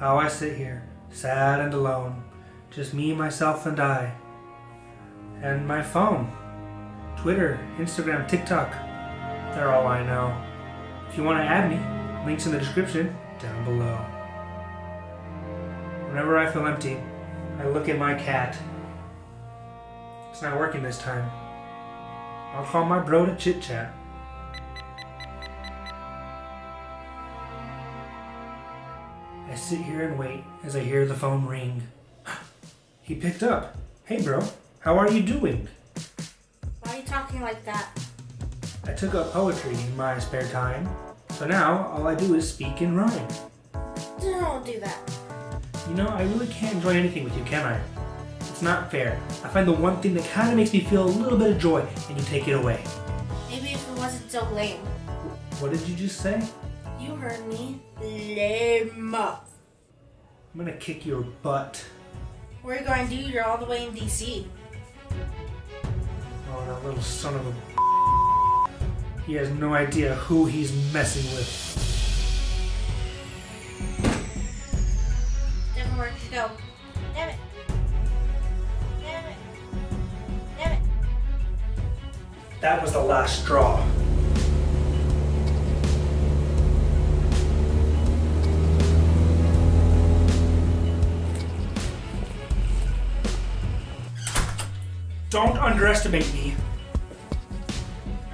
how I sit here, sad and alone, just me, myself, and I. And my phone, Twitter, Instagram, TikTok, they're all I know. If you want to add me, links in the description down below. Whenever I feel empty, I look at my cat. It's not working this time. I'll call my bro to chit chat. I sit here and wait as I hear the phone ring. He picked up. Hey bro, how are you doing? Why are you talking like that? I took up poetry in my spare time, so now all I do is speak and rhyme. Don't do that. You know, I really can't enjoy anything with you, can I? It's not fair. I find the one thing that kind of makes me feel a little bit of joy, and you take it away. Maybe if it wasn't so lame. What did you just say? You heard me. Lame. I'm gonna kick your butt. Where are you going, dude? You're all the way in DC. Oh, that little son of a. He has no idea who he's messing with. Where'd you go? Damn it. Damn it. Damn it. That was the last straw. Don't underestimate me.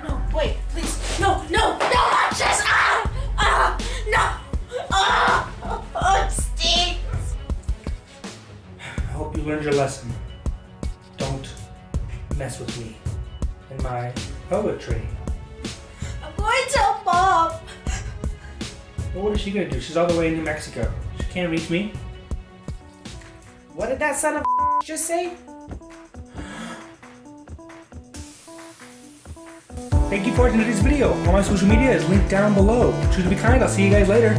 No, wait, please. No, no, no, Alexis! Ah! Ah! No! Ah! Oh, it stings! I hope you learned your lesson. Don't mess with me and my poetry. I'm going to tell Mom! Well, what is she gonna do? She's all the way in New Mexico. She can't reach me. What did that son of just say? Thank you for watching today's video. All my social media is linked down below. Choose to be kind. I'll see you guys later.